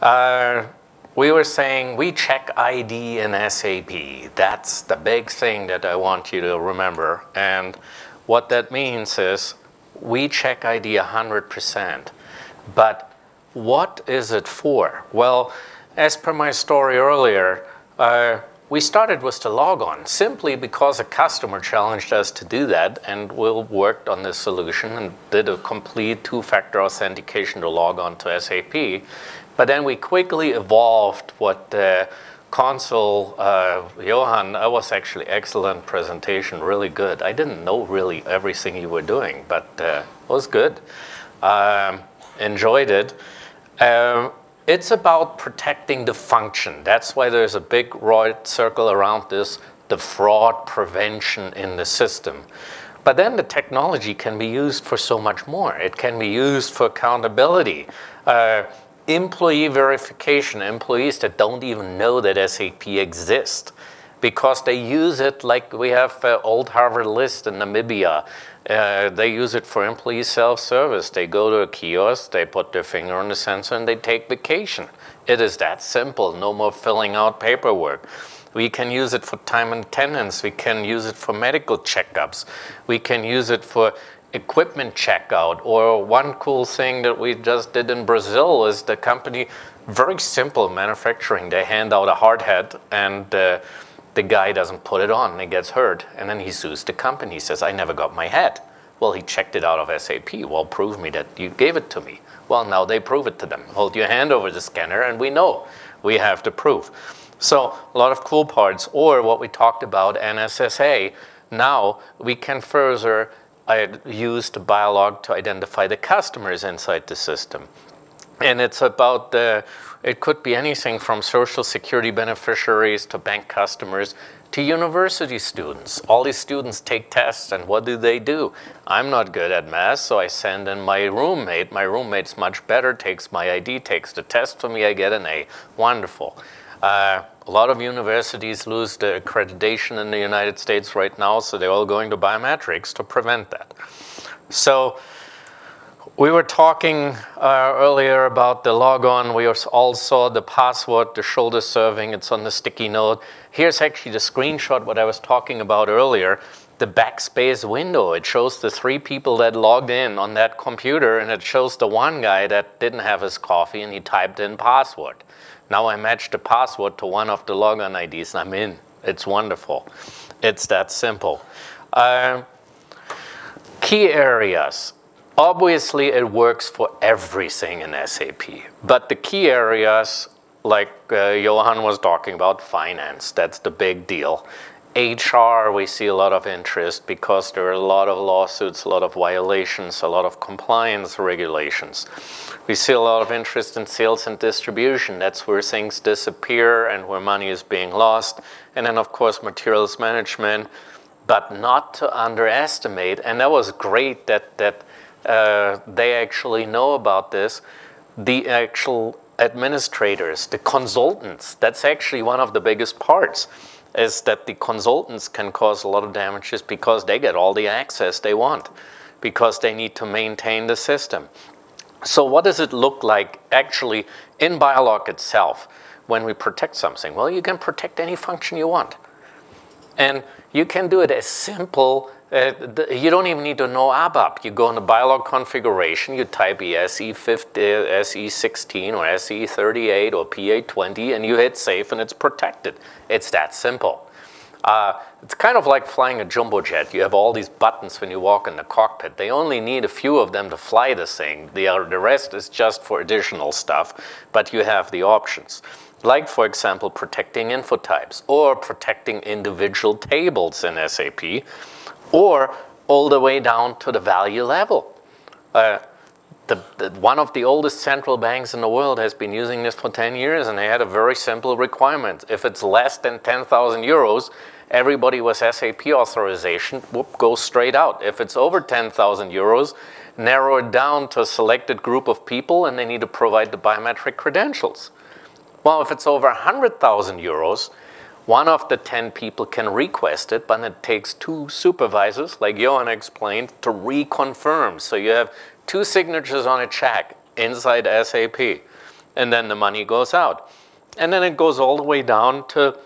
Uh, we were saying we check ID in SAP. That's the big thing that I want you to remember. And what that means is we check ID 100%. But what is it for? Well, as per my story earlier, uh, we started with the logon simply because a customer challenged us to do that, and we worked on this solution and did a complete two-factor authentication to log on to SAP. But then we quickly evolved what the Consol, uh, Johan, that was actually excellent presentation, really good. I didn't know really everything you were doing, but uh, it was good. Um, enjoyed it. Um, it's about protecting the function. That's why there's a big red circle around this, the fraud prevention in the system. But then the technology can be used for so much more. It can be used for accountability. Uh, employee verification, employees that don't even know that SAP exists because they use it like we have uh, Ohlthaver List in Namibia. Uh, they use it for employee self-service. They go to a kiosk, they put their finger on the sensor, and they take vacation. It is that simple. No more filling out paperwork. We can use it for time and attendance. We can use it for medical checkups. We can use it for equipment checkout. Or one cool thing that we just did in Brazil is the company, very simple manufacturing. They hand out a hard hat and uh, the guy doesn't put it on and he gets hurt. And then he sues the company. He says, I never got my hat. Well, he checked it out of SAP. Well, prove me that you gave it to me. Well, now they prove it to them. Hold your hand over the scanner and we know we have the proof. So a lot of cool parts. Or what we talked about, NSSA. Now we can further uh, use the bioLock to identify the customers inside the system. And it's about the it could be anything from social security beneficiaries to bank customers to university students. All these students take tests, and what do they do? I'm not good at math, so I send in my roommate. My roommate's much better, takes my ID, takes the test for me, I get an A. Wonderful. Uh, a lot of universities lose the accreditation in the United States right now, so they're all going to biometrics to prevent that. So we were talking uh, earlier about the logon. We all saw the password, the shoulder surfing. It's on the sticky note. Here's actually the screenshot what I was talking about earlier. The backspace window. It shows the three people that logged in on that computer, and it shows the one guy that didn't have his coffee, and he typed in password. Now I matched the password to one of the logon IDs, and I'm in. It's wonderful. It's that simple. Uh, key areas. Obviously, it works for everything in SAP, but the key areas, like uh, Johan was talking about, finance, that's the big deal. HR, we see a lot of interest because there are a lot of lawsuits, a lot of violations, a lot of compliance regulations. We see a lot of interest in sales and distribution. That's where things disappear and where money is being lost. And then, of course, materials management, but not to underestimate. And that was great that, that uh, they actually know about this. The actual administrators, the consultants, that's actually one of the biggest parts is that the consultants can cause a lot of damages because they get all the access they want because they need to maintain the system. So what does it look like actually in bioLock itself when we protect something? Well, you can protect any function you want. And you can do it as simple uh, the, you don't even need to know ABAP. You go in the bioLock configuration, you type SE50, SE16 or SE38 or PA20 and you hit save and it's protected. It's that simple. Uh, it's kind of like flying a jumbo jet. You have all these buttons when you walk in the cockpit. They only need a few of them to fly the thing. The, uh, the rest is just for additional stuff, but you have the options. Like, for example, protecting info types or protecting individual tables in SAP or all the way down to the value level. Uh, the, the, one of the oldest central banks in the world has been using this for 10 years and they had a very simple requirement. If it's less than 10,000 euros, everybody with SAP authorization whoop, goes straight out. If it's over 10,000 euros, narrow it down to a selected group of people and they need to provide the biometric credentials. Well, if it's over 100,000 euros, one of the 10 people can request it, but it takes two supervisors, like Johan explained, to reconfirm. So you have two signatures on a check inside SAP. and then the money goes out. And then it goes all the way down to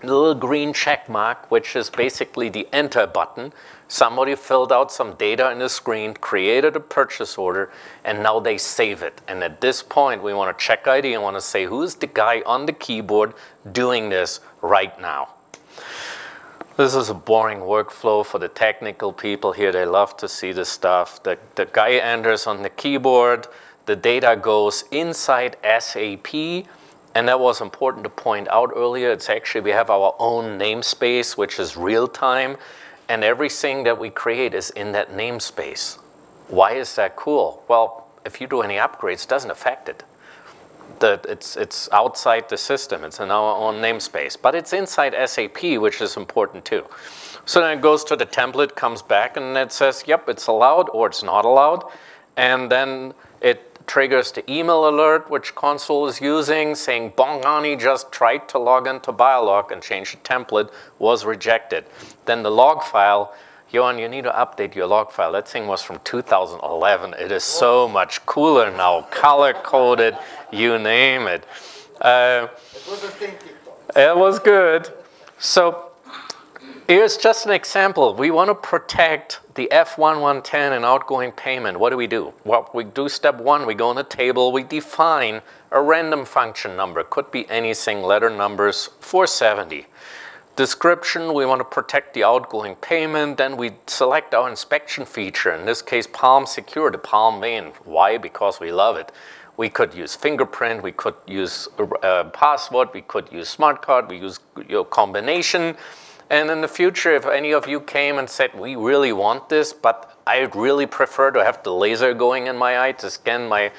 the little green check mark, which is basically the enter button. Somebody filled out some data in the screen, created a purchase order, and now they save it. And at this point, we want to check ID and want to say, who's the guy on the keyboard doing this right now? This is a boring workflow for the technical people here. They love to see this stuff. The, the guy enters on the keyboard, the data goes inside SAP, and that was important to point out earlier. It's actually, we have our own namespace, which is real time, and everything that we create is in that namespace. Why is that cool? Well, if you do any upgrades, it doesn't affect it that it's, it's outside the system. It's in our own namespace. But it's inside SAP, which is important too. So then it goes to the template, comes back, and it says, yep, it's allowed or it's not allowed. And then it triggers the email alert, which Consol is using, saying Bongani just tried to log into bioLock and change the template, was rejected. Then the log file Johan, you need to update your log file. That thing was from 2011. It is so much cooler now, color coded, you name it. Uh, it was a thing, It was good. So here's just an example. We want to protect the F1110 and outgoing payment. What do we do? Well, we do step one. We go in the table. We define a random function number. Could be anything, letter numbers, 470 description, we want to protect the outgoing payment, then we select our inspection feature, in this case Palm Secure, the Palm vein. Why? Because we love it. We could use fingerprint, we could use uh, password, we could use smart card, we use your combination. And in the future, if any of you came and said, we really want this, but I'd really prefer to have the laser going in my eye to scan my,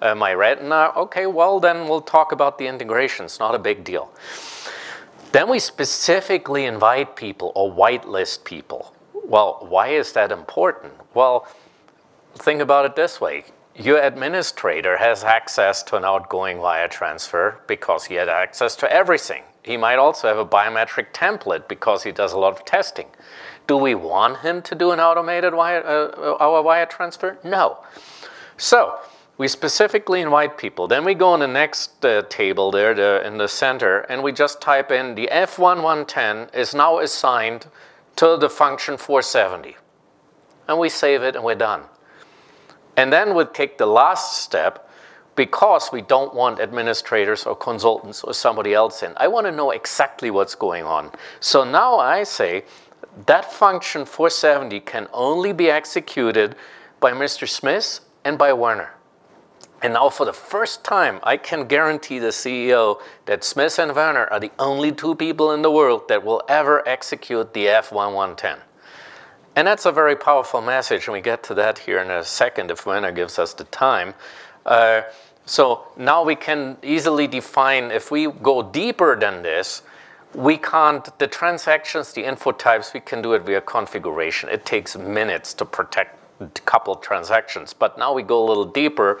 uh, my retina, okay, well then we'll talk about the integration. It's not a big deal. Then we specifically invite people or whitelist people. Well, why is that important? Well, think about it this way. Your administrator has access to an outgoing wire transfer because he had access to everything. He might also have a biometric template because he does a lot of testing. Do we want him to do an automated wire, uh, our wire transfer? No. So we specifically invite people. Then we go on the next uh, table there the, in the center and we just type in the F1110 is now assigned to the function 470. And we save it and we're done. And then we take the last step because we don't want administrators or consultants or somebody else in. I want to know exactly what's going on. So now I say that function 470 can only be executed by Mr. Smith and by Werner. And now for the first time, I can guarantee the CEO that Smith and Werner are the only two people in the world that will ever execute the F1110. And that's a very powerful message, and we get to that here in a second if Werner gives us the time. Uh, so now we can easily define, if we go deeper than this, we can't, the transactions, the info types, we can do it via configuration. It takes minutes to protect a couple transactions. But now we go a little deeper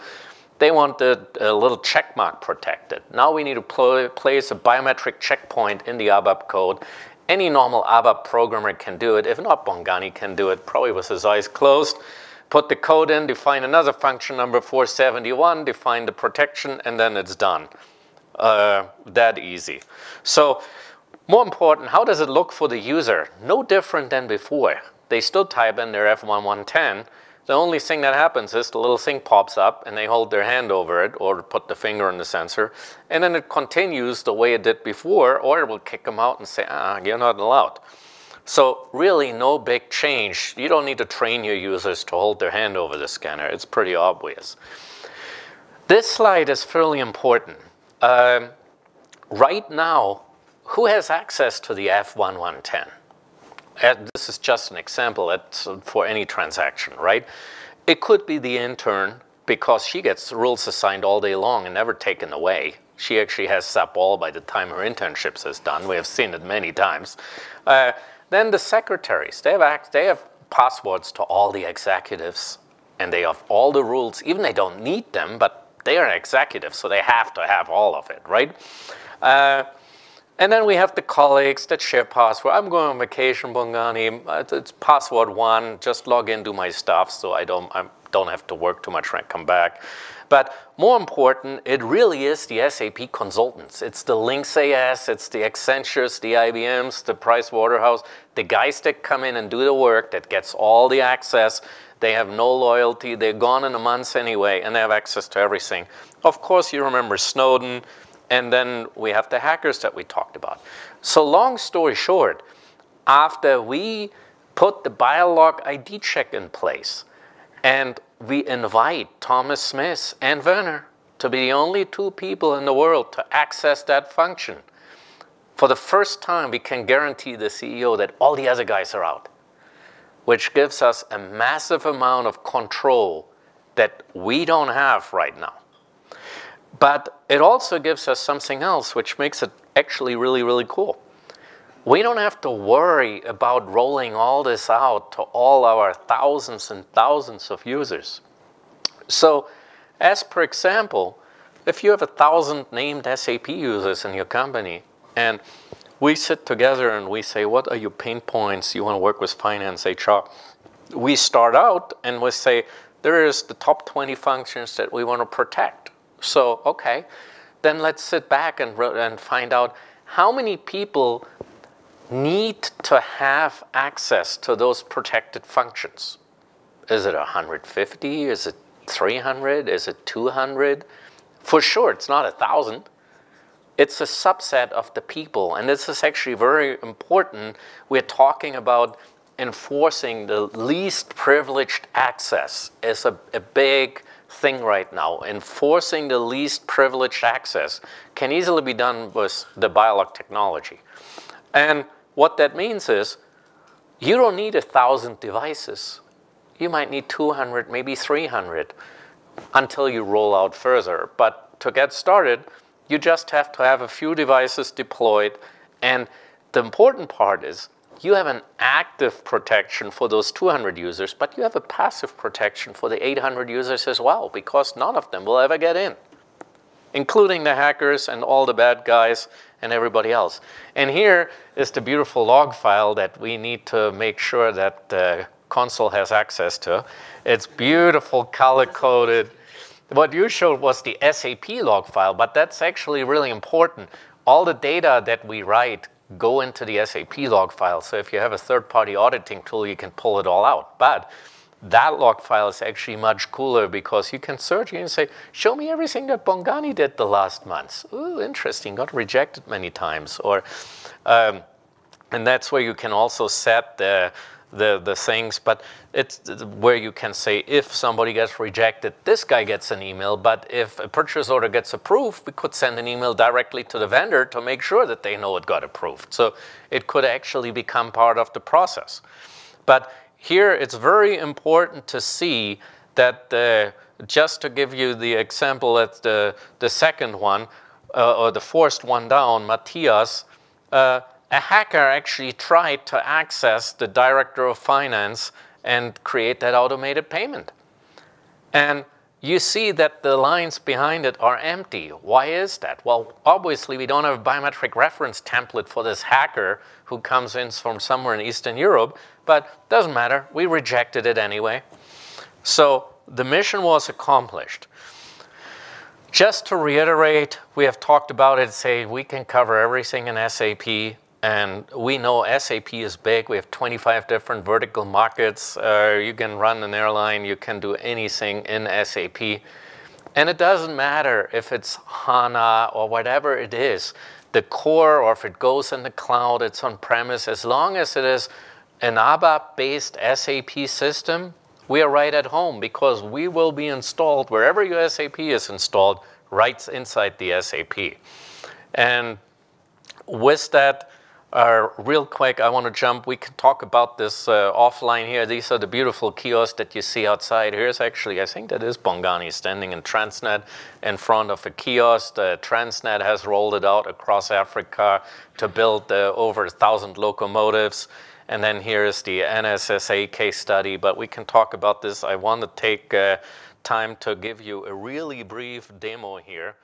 they want the little checkmark protected. Now we need to pl place a biometric checkpoint in the ABAP code. Any normal ABAP programmer can do it. If not, Bongani can do it, probably with his eyes closed. Put the code in, define another function number 471, define the protection, and then it's done. Uh, that easy. So more important, how does it look for the user? No different than before. They still type in their F1110, the only thing that happens is the little thing pops up and they hold their hand over it or put the finger on the sensor and then it continues the way it did before or it will kick them out and say, ah, you're not allowed. So really no big change. You don't need to train your users to hold their hand over the scanner. It's pretty obvious. This slide is fairly important. Um, right now, who has access to the F1110? This is just an example for any transaction, right? It could be the intern because she gets rules assigned all day long and never taken away. She actually has SAP all by the time her internships is done. We have seen it many times. Uh, then the secretaries, they have, they have passwords to all the executives and they have all the rules. Even they don't need them, but they are executives, so they have to have all of it, right? Uh, and then we have the colleagues that share password. I'm going on vacation, Bongani. It's password one. Just log in, do my stuff. So I don't. I'm don't have to work too much when I come back. But more important, it really is the SAP consultants. It's the Linx/AS, it's the Accentures, the IBMs, the Price Waterhouse, the guys that come in and do the work that gets all the access. They have no loyalty, they're gone in a month anyway, and they have access to everything. Of course, you remember Snowden, and then we have the hackers that we talked about. So long story short, after we put the bioLock ID check in place, and we invite Thomas Smith and Werner to be the only two people in the world to access that function. For the first time, we can guarantee the CEO that all the other guys are out, which gives us a massive amount of control that we don't have right now. But it also gives us something else, which makes it actually really, really cool. We don't have to worry about rolling all this out to all our thousands and thousands of users. So as per example, if you have a thousand named SAP users in your company and we sit together and we say, what are your pain points? You want to work with finance, HR. We start out and we say, there is the top 20 functions that we want to protect. So, okay, then let's sit back and, and find out how many people need to have access to those protected functions. Is it 150? Is it 300? Is it 200? For sure, it's not a 1,000. It's a subset of the people. And this is actually very important. We're talking about enforcing the least privileged access is a, a big thing right now. Enforcing the least privileged access can easily be done with the bioLock technology. And what that means is you don't need a thousand devices. You might need 200, maybe 300 until you roll out further. But to get started, you just have to have a few devices deployed. And the important part is you have an active protection for those 200 users, but you have a passive protection for the 800 users as well, because none of them will ever get in, including the hackers and all the bad guys and everybody else. And here is the beautiful log file that we need to make sure that the Consol has access to. It's beautiful color-coded. What you showed was the SAP log file, but that's actually really important. All the data that we write go into the SAP log file. So if you have a third-party auditing tool, you can pull it all out. But that log file is actually much cooler because you can search and say, show me everything that Bongani did the last month. Ooh, interesting, got rejected many times. Or, um, and that's where you can also set the, the, the things, but it's where you can say if somebody gets rejected, this guy gets an email, but if a purchase order gets approved, we could send an email directly to the vendor to make sure that they know it got approved. So it could actually become part of the process. But here it's very important to see that the, just to give you the example at the, the second one, uh, or the first one down, Matthias, uh, a hacker actually tried to access the director of finance and create that automated payment. And you see that the lines behind it are empty. Why is that? Well, obviously we don't have a biometric reference template for this hacker who comes in from somewhere in Eastern Europe, but doesn't matter, we rejected it anyway. So the mission was accomplished. Just to reiterate, we have talked about it, say we can cover everything in SAP, and we know SAP is big. We have 25 different vertical markets. Uh, you can run an airline. You can do anything in SAP. And it doesn't matter if it's HANA or whatever it is, the core or if it goes in the cloud, it's on premise. As long as it is an ABAP-based SAP system, we are right at home because we will be installed wherever your SAP is installed, right inside the SAP. And with that, uh, real quick, I want to jump. We can talk about this uh, offline here. These are the beautiful kiosks that you see outside. Here's actually, I think that is Bongani standing in Transnet in front of a kiosk. Uh, Transnet has rolled it out across Africa to build uh, over a thousand locomotives. And then here is the NSSA case study. But we can talk about this. I want to take uh, time to give you a really brief demo here.